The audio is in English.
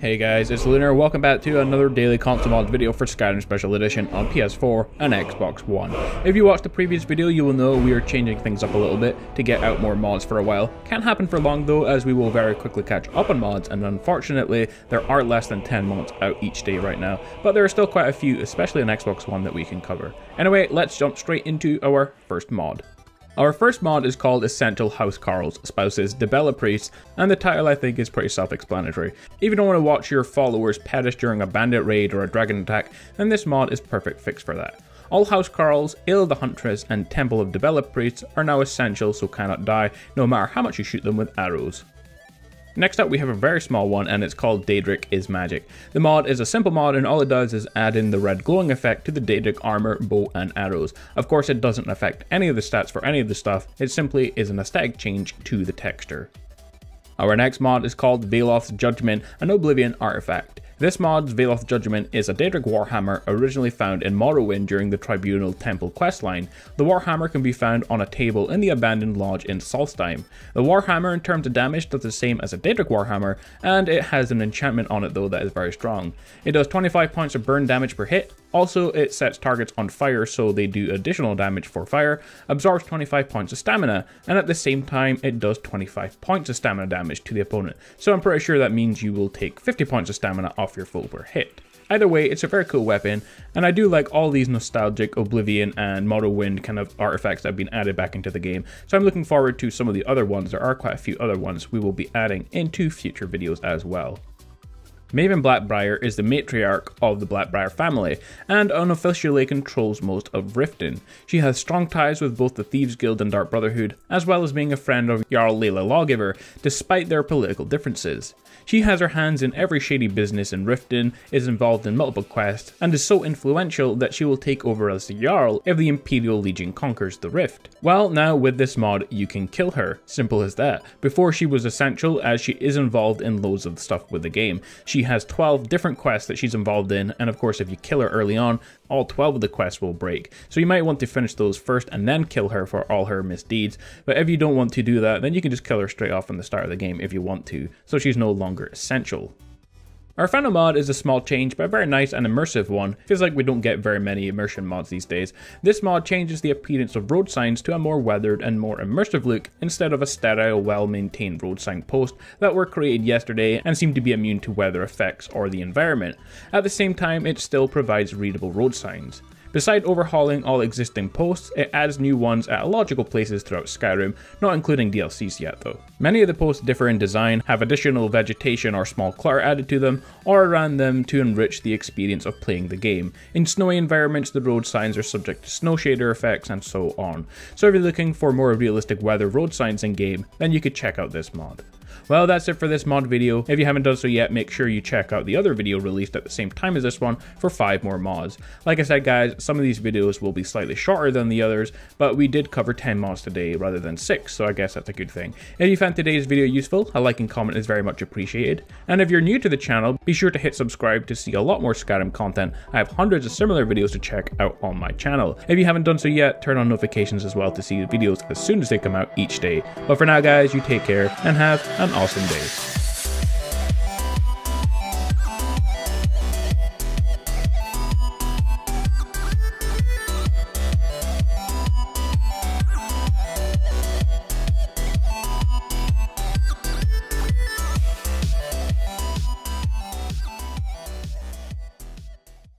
Hey guys, it's Lunar, welcome back to another daily console mods video for Skyrim Special Edition on PS4 and Xbox One. If you watched the previous video, you will know we are changing things up a little bit to get out more mods for a while. Can't happen for long though, as we will very quickly catch up on mods, and unfortunately, there are less than 10 mods out each day right now, but there are still quite a few, especially on Xbox One, that we can cover. Anyway, let's jump straight into our first mod. Our first mod is called Essential Housecarls, Spouses, Dibella Priests, and the title I think is pretty self-explanatory. If you don't want to watch your followers perish during a bandit raid or a dragon attack, then this mod is perfect fix for that. All Housecarls, Aela the Huntress, and Temple of Priests are now essential so cannot die, no matter how much you shoot them with arrows. Next up we have a very small one and it's called Daedric is Magic. The mod is a simple mod and all it does is add in the red glowing effect to the Daedric armor, bow and arrows. Of course it doesn't affect any of the stats for any of the stuff, it simply is an aesthetic change to the texture. Our next mod is called Veloth's Judgment, an Oblivion artifact. This mod's Veloth Judgment is a Daedric Warhammer originally found in Morrowind during the Tribunal Temple questline. The Warhammer can be found on a table in the abandoned lodge in Solstheim. The Warhammer in terms of damage does the same as a Daedric Warhammer, and it has an enchantment on it though that is very strong. It does 25 points of burn damage per hit, also, it sets targets on fire so they do additional damage for fire, absorbs 25 points of stamina, and at the same time it does 25 points of stamina damage to the opponent. So I'm pretty sure that means you will take 50 points of stamina off your full per hit. Either way, it's a very cool weapon, and I do like all these nostalgic Oblivion and Morrowind kind of artifacts that have been added back into the game, so I'm looking forward to some of the other ones. There are quite a few other ones we will be adding into future videos as well. Maven Black-Briar is the matriarch of the Black-Briar family, and unofficially controls most of Riften. She has strong ties with both the Thieves Guild and Dark Brotherhood, as well as being a friend of Jarl Laila Lawgiver, despite their political differences. She has her hands in every shady business in Riften, is involved in multiple quests, and is so influential that she will take over as the Jarl if the Imperial Legion conquers the Rift. Well, now with this mod, you can kill her. Simple as that. Before she was essential, as she is involved in loads of stuff with the game. She she has 12 different quests that she's involved in, and of course if you kill her early on, all 12 of the quests will break. So you might want to finish those first and then kill her for all her misdeeds, but if you don't want to do that, then you can just kill her straight off from the start of the game if you want to, so she's no longer essential. Our final mod is a small change, but a very nice and immersive one. Feels like we don't get very many immersion mods these days. This mod changes the appearance of road signs to a more weathered and more immersive look, instead of a sterile, well-maintained road sign post that were created yesterday and seem to be immune to weather effects or the environment. At the same time, it still provides readable road signs. Beside overhauling all existing posts, it adds new ones at logical places throughout Skyrim, not including DLCs yet though. Many of the posts differ in design, have additional vegetation or small clutter added to them, or around them to enrich the experience of playing the game. In snowy environments, the road signs are subject to snow shader effects and so on. So if you're looking for more realistic weather road signs in game, then you could check out this mod. Well, that's it for this mod video. If you haven't done so yet, make sure you check out the other video released at the same time as this one for 5 more mods. Like I said guys, some of these videos will be slightly shorter than the others, but we did cover 10 mods today rather than 6, so I guess that's a good thing. If you found today's video useful, a like and comment is very much appreciated. And if you're new to the channel, be sure to hit subscribe to see a lot more Skyrim content. I have hundreds of similar videos to check out on my channel. If you haven't done so yet, turn on notifications as well to see the videos as soon as they come out each day. But for now guys, you take care and have an awesome day.